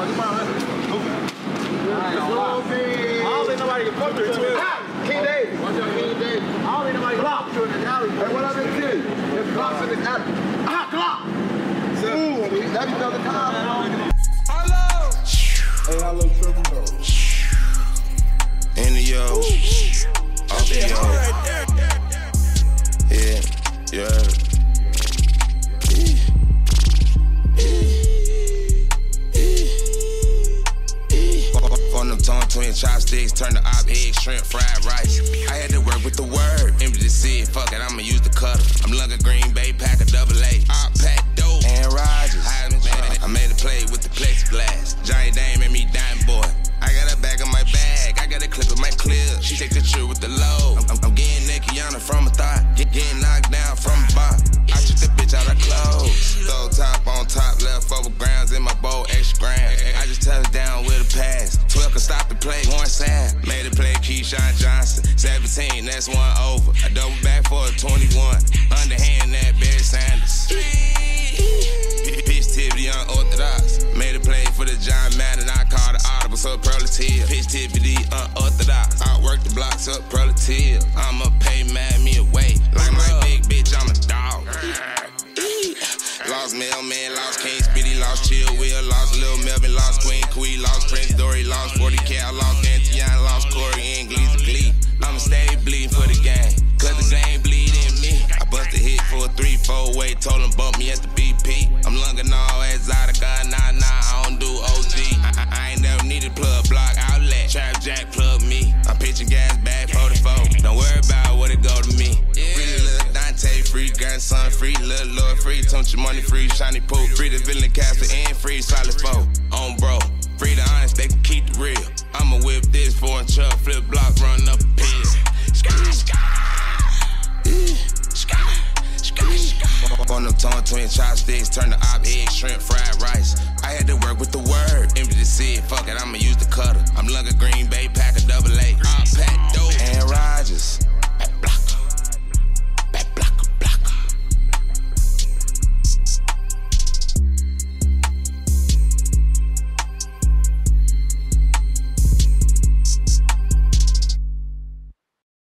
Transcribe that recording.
I don't think nobody can fuck with you. King David. Chopsticks, turn the op egg, shrimp, fried rice. I had to work with the word, empty the seed, fuck it, I'ma use the cutter. I'm lugging Green Bay, pack a double A. Op pack dope, and Rodgers. I made a play with the plexiglass. Giant Dame and me dime boy. I got a bag on my bag, I got a clip in my clip. She take the trip with the low. Play, one sad. Made a play, Keyshawn Johnson. 17, that's one over. I double back for a 21. Underhand that Barry Sanders. Pitch tip, the unorthodox. Made a play for the John Madden. I called the audible, so proletative. Pitch tip, the unorthodox. Outwork the blocks up, proletative. I'ma pay mad me away. Like my big bitch, I'm a dog. Lost Mailman, lost King Speedy, lost Chill Will, lost Lil Melvin, lost Queen Queen, lost Prince Dory, lost 40 Cal, lost told him bump me at the BP. I'm lunging all exotica, nah nah, I don't do OG. I, I, I ain't never needed plug block outlet, trap jack plug me. I'm pitching gas back 44. Don't worry about what it go to me. Free little Dante, free grandson, free little Lord, free tons Tunch money, free shiny poop, free the villain caster, and free solid foe. On bro, free the honest, they can keep the real. I'ma whip this for a chuck, flip block, run up tongue twin chopsticks, turn the op egg, shrimp, fried